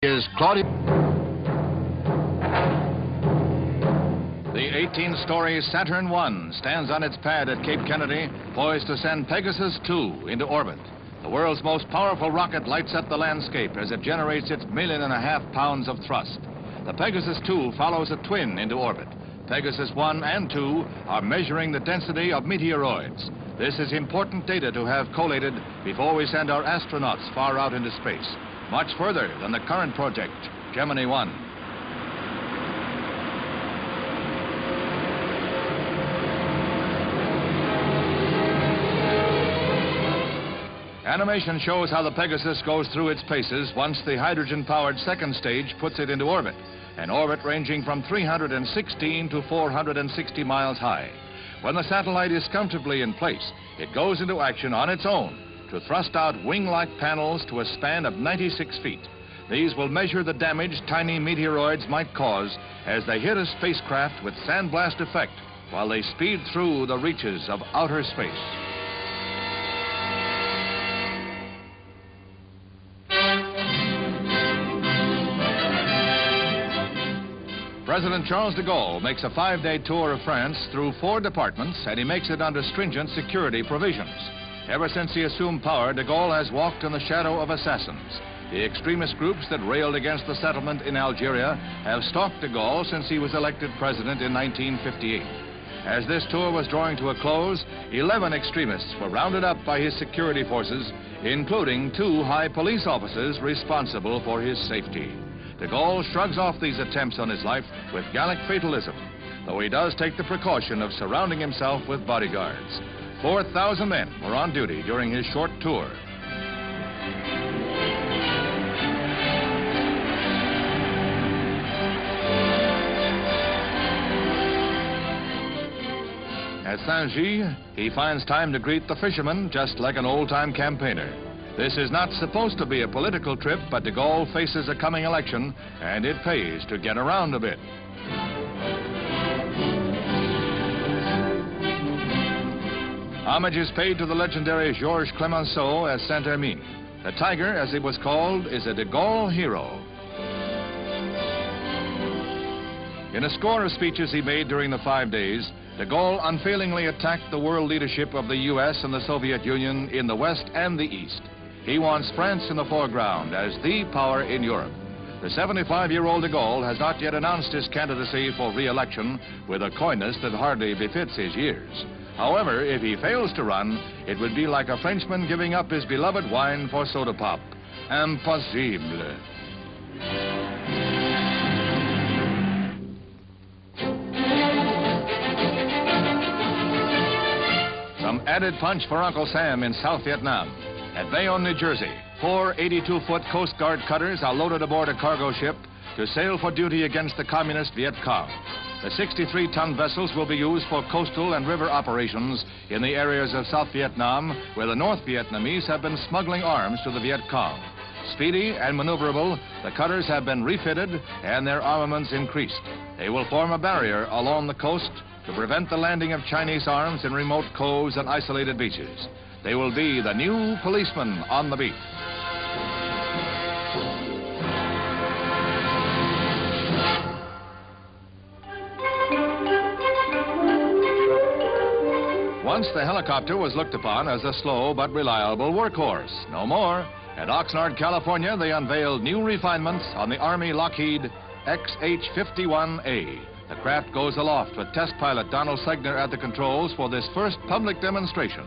is Claudia. The 18-story Saturn I stands on its pad at Cape Kennedy, poised to send Pegasus 2 into orbit. The world's most powerful rocket lights up the landscape as it generates its million and a half pounds of thrust. The Pegasus 2 follows a twin into orbit. Pegasus 1 and 2 are measuring the density of meteoroids. This is important data to have collated before we send our astronauts far out into space much further than the current project, Gemini 1. Animation shows how the Pegasus goes through its paces once the hydrogen-powered second stage puts it into orbit, an orbit ranging from 316 to 460 miles high. When the satellite is comfortably in place, it goes into action on its own to thrust out wing-like panels to a span of 96 feet. These will measure the damage tiny meteoroids might cause as they hit a spacecraft with sandblast effect while they speed through the reaches of outer space. President Charles de Gaulle makes a five-day tour of France through four departments, and he makes it under stringent security provisions. Ever since he assumed power, de Gaulle has walked in the shadow of assassins. The extremist groups that railed against the settlement in Algeria have stalked de Gaulle since he was elected president in 1958. As this tour was drawing to a close, 11 extremists were rounded up by his security forces, including two high police officers responsible for his safety. De Gaulle shrugs off these attempts on his life with Gallic fatalism, though he does take the precaution of surrounding himself with bodyguards. 4,000 men were on duty during his short tour. At Saint-Gilles, he finds time to greet the fishermen just like an old-time campaigner. This is not supposed to be a political trip, but de Gaulle faces a coming election, and it pays to get around a bit. Homage is paid to the legendary Georges Clemenceau as Saint-Hermine. The tiger, as he was called, is a de Gaulle hero. In a score of speeches he made during the five days, de Gaulle unfailingly attacked the world leadership of the U.S. and the Soviet Union in the West and the East. He wants France in the foreground as the power in Europe. The 75-year-old de Gaulle has not yet announced his candidacy for re-election with a coyness that hardly befits his years. However, if he fails to run, it would be like a Frenchman giving up his beloved wine for soda pop. Impossible. Some added punch for Uncle Sam in South Vietnam. At Bayonne, New Jersey, four 82-foot Coast Guard cutters are loaded aboard a cargo ship to sail for duty against the communist Viet Cong. The 63-ton vessels will be used for coastal and river operations in the areas of South Vietnam where the North Vietnamese have been smuggling arms to the Viet Cong. Speedy and maneuverable, the cutters have been refitted and their armaments increased. They will form a barrier along the coast to prevent the landing of Chinese arms in remote coves and isolated beaches. They will be the new policemen on the beat. Once the helicopter was looked upon as a slow but reliable workhorse. No more. At Oxnard, California, they unveiled new refinements on the Army Lockheed XH-51A. The craft goes aloft with test pilot Donald Segner at the controls for this first public demonstration.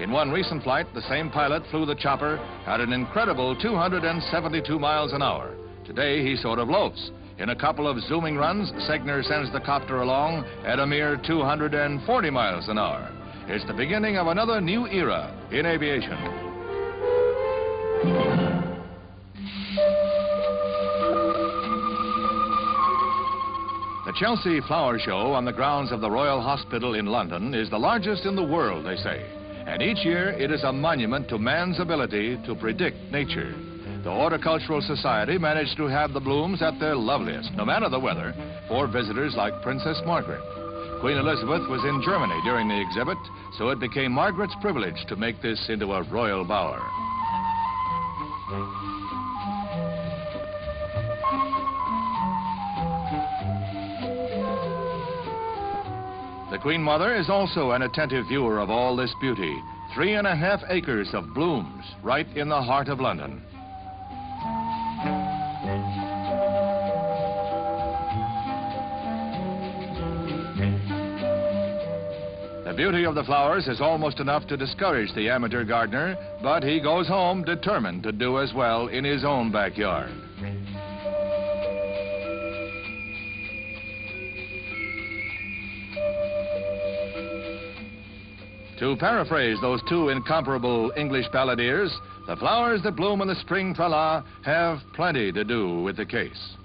In one recent flight, the same pilot flew the chopper at an incredible 272 miles an hour. Today, he sort of loafs. In a couple of zooming runs, Segner sends the copter along at a mere 240 miles an hour. It's the beginning of another new era in aviation. The Chelsea Flower Show on the grounds of the Royal Hospital in London is the largest in the world, they say. And each year it is a monument to man's ability to predict nature. The Horticultural Society managed to have the blooms at their loveliest, no matter the weather, for visitors like Princess Margaret. Queen Elizabeth was in Germany during the exhibit, so it became Margaret's privilege to make this into a royal bower. The Queen Mother is also an attentive viewer of all this beauty. Three and a half acres of blooms right in the heart of London. The beauty of the flowers is almost enough to discourage the amateur gardener, but he goes home determined to do as well in his own backyard. To paraphrase those two incomparable English balladeers, the flowers that bloom in the spring, tra have plenty to do with the case.